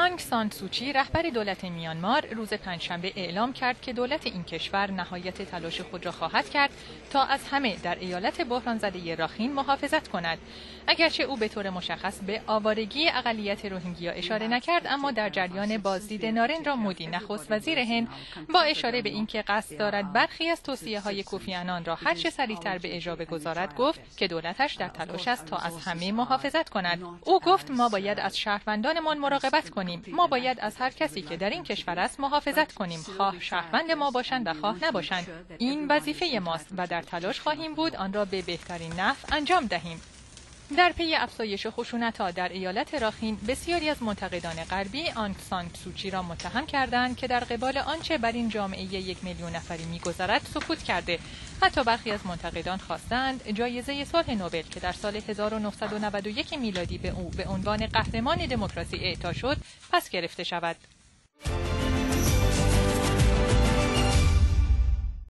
آنگ سان سوچی رهبر دولت میانمار روز پنجشنبه اعلام کرد که دولت این کشور نهایت تلاش خود را خواهد کرد تا از همه در ایالت بحران زده راخین محافظت کند. اگرچه او به طور مشخص به آوارگی اقلیت روهینگیا اشاره نکرد اما در جریان بازدید نارندرا مودی نخست وزیر هند با اشاره به اینکه قصد دارد برخی از توصیه های کوفی آنان را هرچه سریعتر به اجرا بگذارد گفت که دولتش در تلاش است تا از همه محافظت کند. او گفت ما باید از شهروندانمان مراقبت کنیم. ما باید از هر کسی که در این کشور است محافظت کنیم. خواه شهروند ما باشند و خواه نباشند. این وظیفه ماست و در تلاش خواهیم بود آن را به بهترین نحو انجام دهیم. در پی افزایش ها در ایالت راخین بسیاری از منتقدان غربی آن سان سوچی را متهم کردند که در قبال آنچه بر این جامعه یک میلیون نفری میگذرد سکوت کرده. حتی برخی از منتقدان خواستند جایزه صلح نوبل که در سال 1991 میلادی به او به عنوان قهرمان دموکراسی اعطا شد پس گرفته شود.